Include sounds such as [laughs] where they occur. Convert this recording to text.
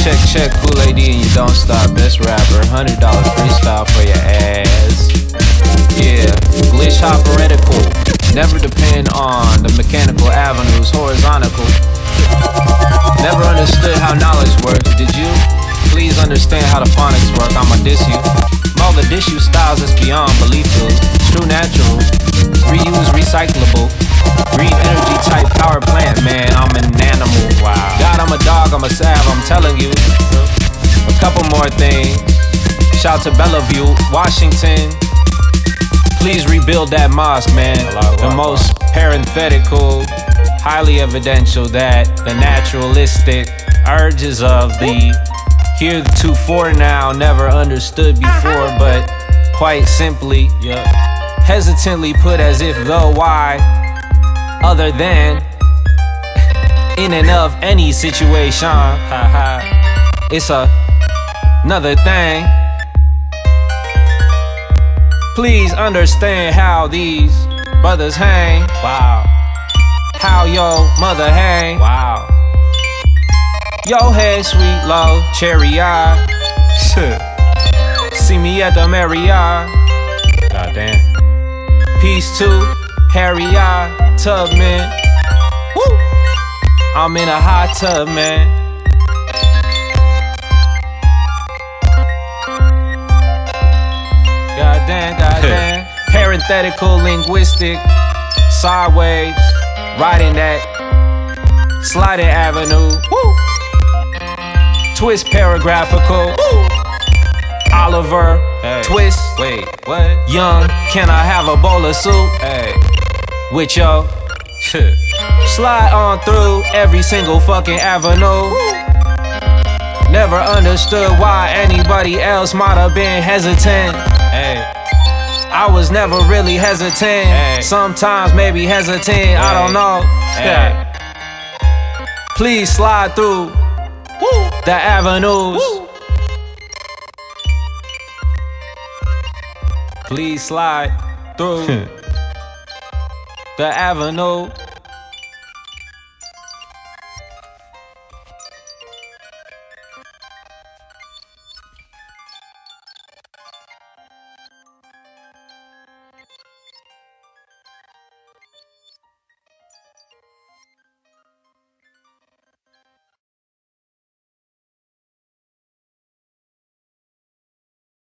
check, check, Kool A.D. and you don't stop. Best rapper, hundred dollar freestyle for your ass. Yeah, glitch hoperatical. Never depend on the mechanical avenues, horizontal. Never understood how knowledge works, did you? Please understand how the phonics work, I'ma diss you. Mogadishu styles is beyond belief. True natural, reuse recyclable. Green energy type power plant, dog, I'm a sav, I'm telling you. A couple more things. Shout to Bellevue, Washington. Please rebuild that mosque, man. The most parenthetical, highly evidential that the naturalistic urges of the heretofore now never understood uh-huh. before, but quite simply, hesitantly put as if though why, other than in and of any situation, it's a another thing. Please understand how these brothers hang. Wow. How your mother hang. Wow. Yo head sweet low, cherry eye. Shit. See me at the Marriott. Goddamn. Peace to Harry I, Tubman. I'm in a hot tub, man. Goddamn, goddamn. [laughs] Parenthetical, linguistic, sideways, riding that sliding avenue. Woo! Twist paragraphical. Woo! Oliver, twist. Wait, what? Young, can I have a bowl of soup? Hey, with yo. [laughs] Slide on through every single fucking avenue. Never understood why anybody else might have been hesitant. Hey. I was never really hesitant. Sometimes maybe hesitant, I don't know. Please slide through the avenues. Please slide through [laughs] the avenue.